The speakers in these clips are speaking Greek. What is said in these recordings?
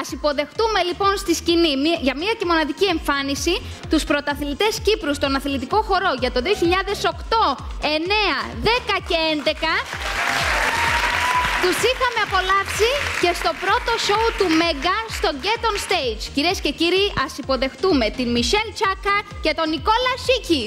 Ας υποδεχτούμε λοιπόν στη σκηνή μία- για μία και μοναδική εμφάνιση τους πρωταθλητές Κύπρου στον αθλητικό χορό για το 2008, 9, 10 και 11. Τους είχαμε απολαύσει και στο πρώτο σοου του Μέγκα στο Get On Stage. Κυρίες και κύριοι, ας υποδεχτούμε την Μισελ Τσάκα και τον Νικόλα Σίκη.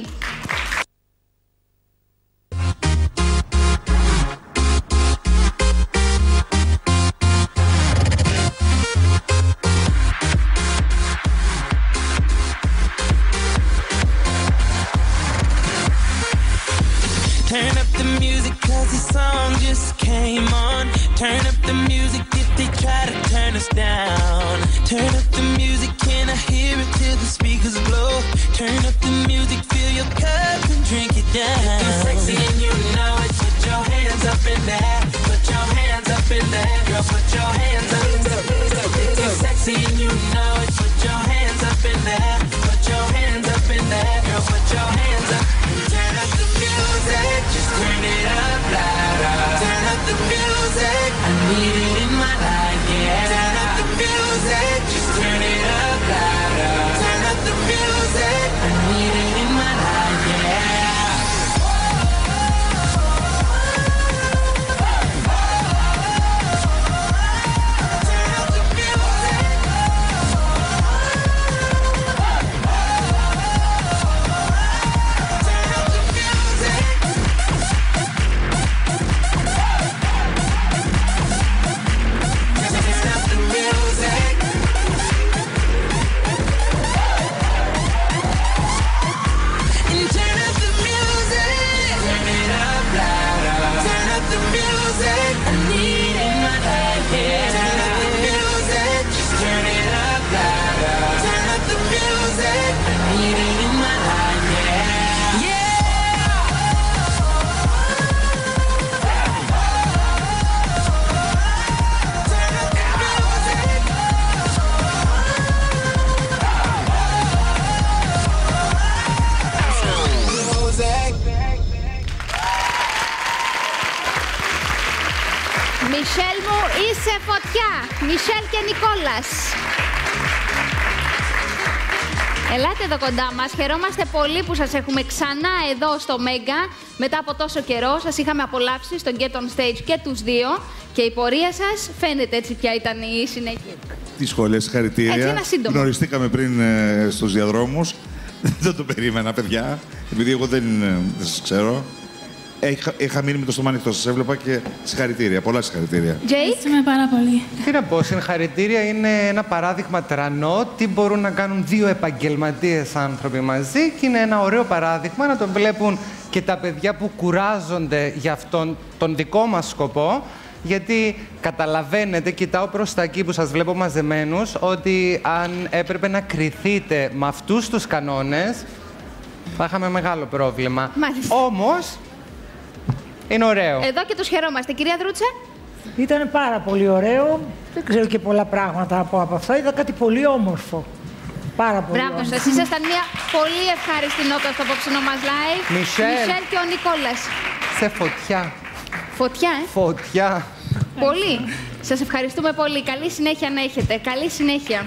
Turn up the music cause the song just came on. Turn up the music if they try to turn us down. Turn up the music, can I hear it till the speakers blow? Turn up the music, fill your cup and drink it down. believe Μισελ μου, είσαι φωτιά. Μισελ και Νικόλας. Ελάτε εδώ κοντά μας. Χαιρόμαστε πολύ που σας έχουμε ξανά εδώ στο Μέγκα. Μετά από τόσο καιρό σας είχαμε απολαύσει στο Get On Stage και τους δύο. Και η πορεία σας φαίνεται έτσι ποια ήταν η συνέχεια. Τι σχόλια, συγχαρητήρια. Έτσι, ένα σύντομο. Γνωριστήκαμε πριν ε, στους διαδρόμους. δεν το περίμενα, παιδιά. Επειδή εγώ δεν, ε, δεν σας ξέρω. Είχα, είχα μείνει με το στόμα ανοιχτό. Σας έβλεπα και συγχαρητήρια. Πολλά συγχαρητήρια. Τζέι, Ευχαριστούμε πάρα πολύ. Τι να πω, συγχαρητήρια είναι ένα παράδειγμα τρανό τι μπορούν να κάνουν δύο επαγγελματίες άνθρωποι μαζί και είναι ένα ωραίο παράδειγμα να το βλέπουν και τα παιδιά που κουράζονται για αυτόν τον δικό μας σκοπό γιατί καταλαβαίνετε, κοιτάω προς τα εκεί που σας βλέπω μαζεμένους, ότι αν έπρεπε να κριθείτε με αυτούς τους κανόνες, θα είχαμε μεγάλο πρόβλημα. Μάλιστα. Όμως, είναι ωραίο. εδώ και τους χαιρόμαστε. Κυρία Δρούτσα. Ήταν πάρα πολύ ωραίο. Δεν ξέρω και πολλά πράγματα από, από αυτά. Είδα κάτι πολύ όμορφο. Πάρα πολύ Μπράβο όμορφο. σας. Ήσασταν μια πολύ ευχάριστη νότα στο απόψινό μας live. Μισελ. Μισελ και ο Νικόλας. Σε φωτιά. Φωτιά, ε; Φωτιά. Πολύ. Σας ευχαριστούμε πολύ. Καλή συνέχεια να έχετε. Καλή συνέχεια.